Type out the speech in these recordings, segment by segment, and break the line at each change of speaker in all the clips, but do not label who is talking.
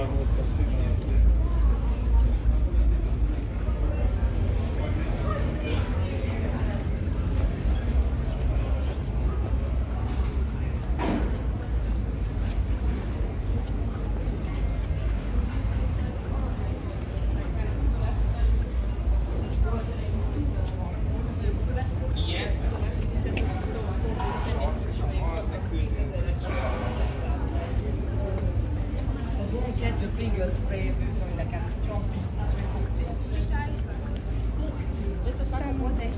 там вот, там сильно bring your spray from the cat.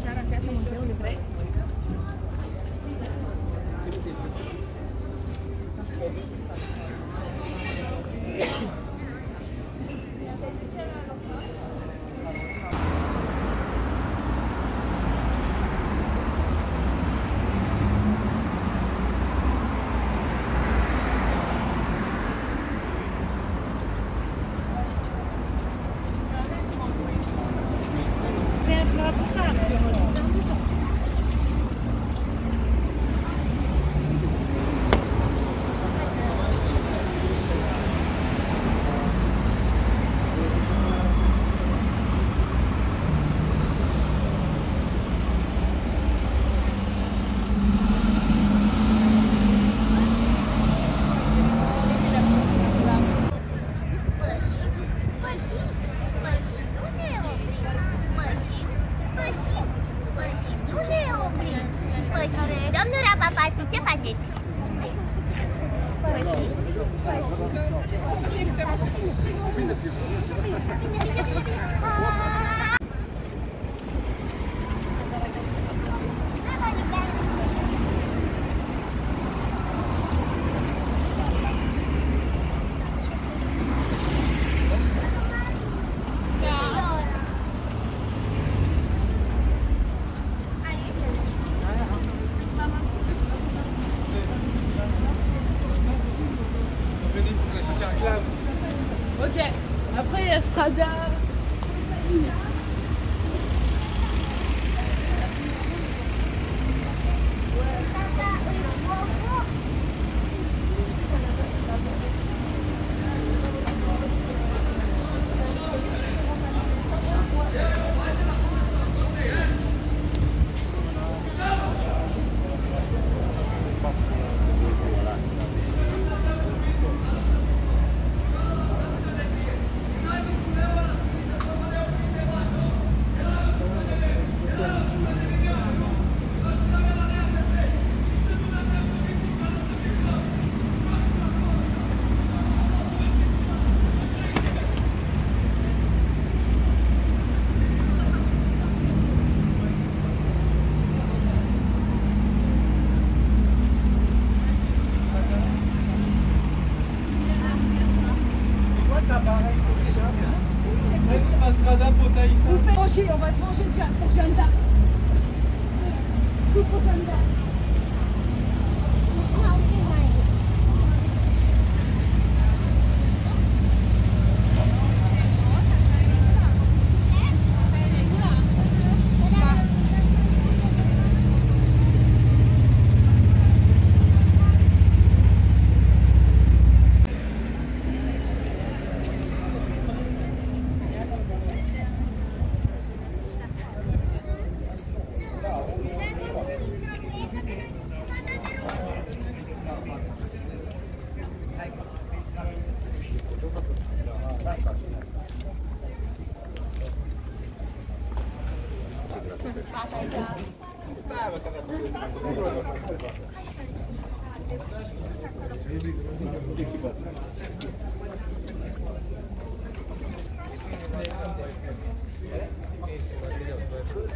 Să arătează muzeul de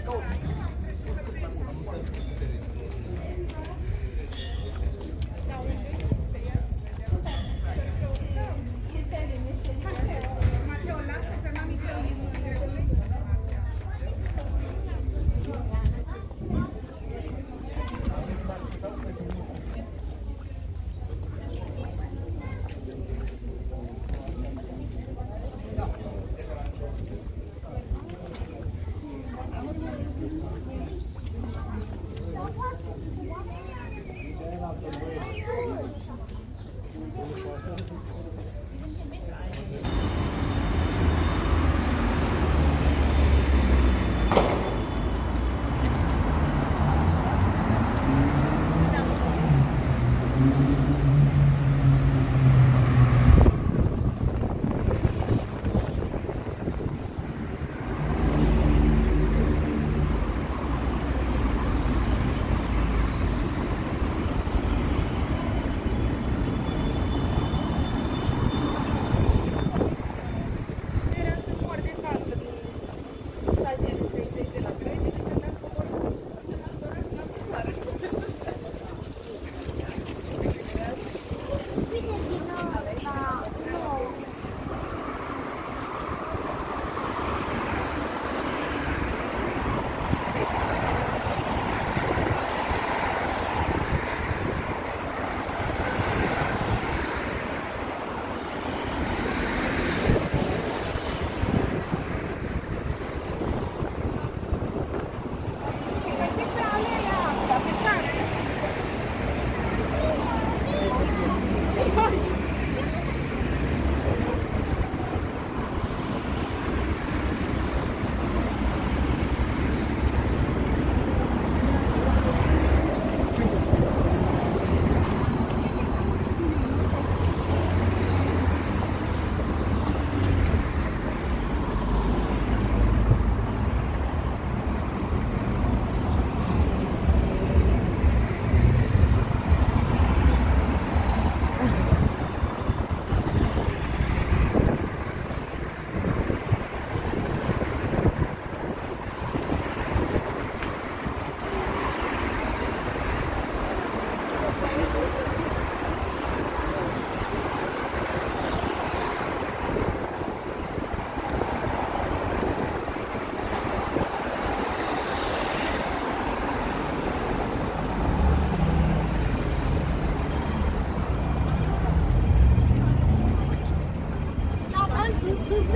go.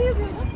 What are you doing?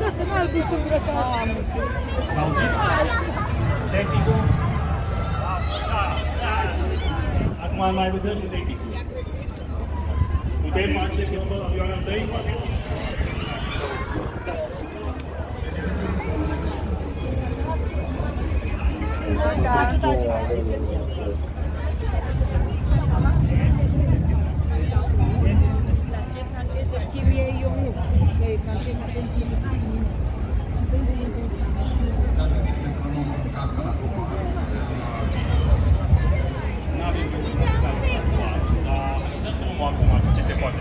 Tată, n-ar fi să îmbrăcat.
Auziți? Tehnicul? Da, da. Acum mai vedem cu tehnicul. Putem face filmul avionul 3?
Mine.
Nu avem dar dăm drumul acum, ce se poate.